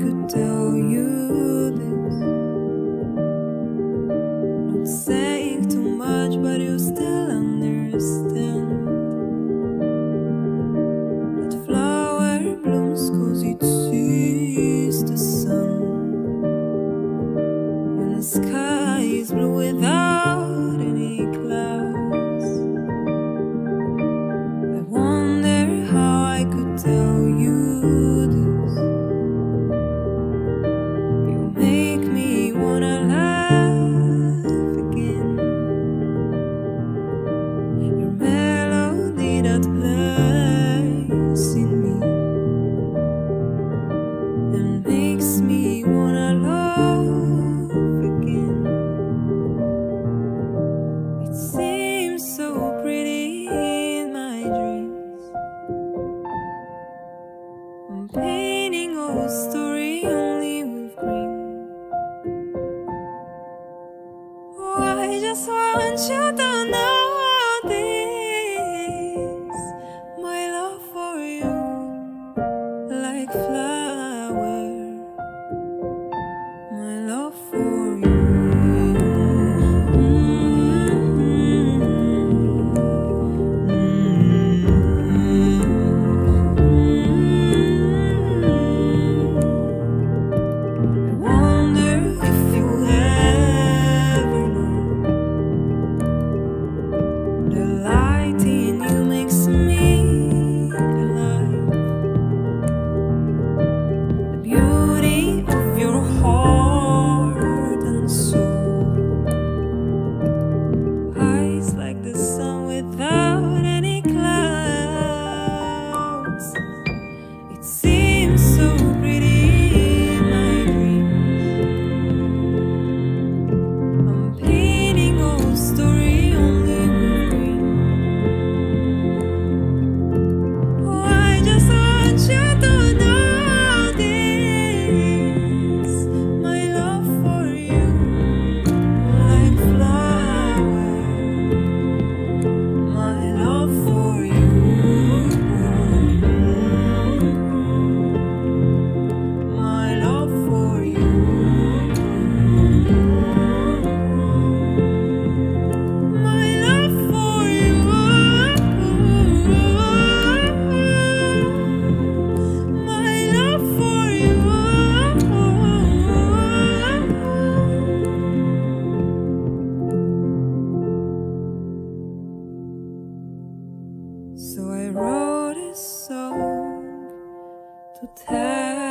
could tell you this. Not saying too much, but you still understand. That flower blooms cause it sees the sun. When the sky is blue without any clouds. I wonder how I could tell you plays in me and makes me wanna love again. It seems so pretty in my dreams. I'm painting a story only with green. Oh, I just want you to know So I wrote a song to tell